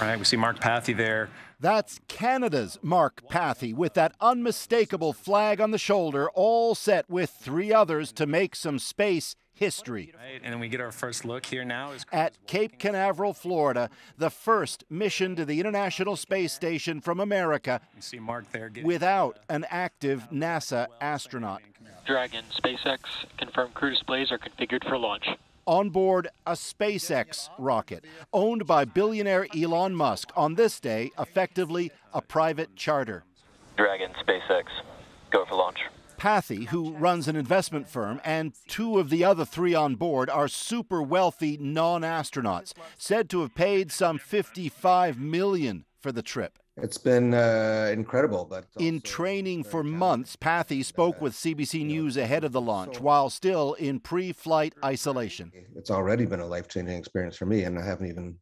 All right, we see Mark Pathy there. That's Canada's Mark Pathy with that unmistakable flag on the shoulder, all set with three others to make some space history. Right, and we get our first look here now. Is At Cape Canaveral, Florida, the first mission to the International Space Station from America you see Mark there. Without an active NASA astronaut. Dragon, SpaceX, confirmed crew displays are configured for launch. On board a SpaceX rocket owned by billionaire Elon Musk, on this day, effectively a private charter. Dragon, SpaceX, go for launch. Pathy, who runs an investment firm, and two of the other three on board are super wealthy non astronauts, said to have paid some 55 million for the trip. It's been uh, incredible, but In training for months, Pathy spoke with CBC News ahead of the launch while still in pre flight isolation. It's already been a life-changing experience for me, and I haven't even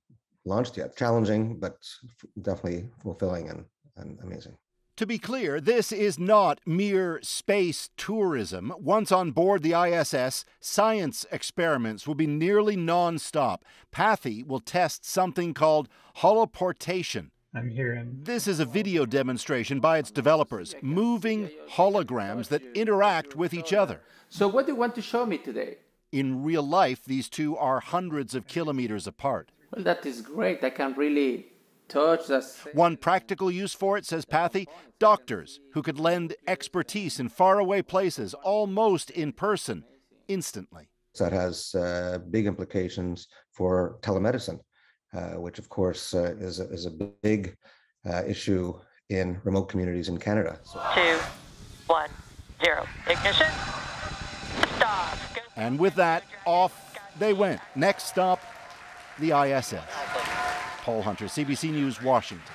launched yet. Challenging, but f- definitely fulfilling and, and amazing. To be clear, this is not mere space tourism. Once on board the ISS, science experiments will be nearly non stop. Pathy will test something called holoportation. I'm hearing This is a video demonstration by its developers, moving holograms that interact with each other. So what do you want to show me today? In real life, these two are hundreds of kilometers apart. Well, that is great. I can really touch that. One practical use for it, says Pathy, doctors who could lend expertise in faraway places almost in person, instantly. So that has uh, big implications for telemedicine, which of course uh, is, a, is a big uh, issue in remote communities in Canada. So two, one, zero. Ignition. Stop. And with that, off they went. Next stop, the ISS. Paul Hunter, CBC News, Washington. together.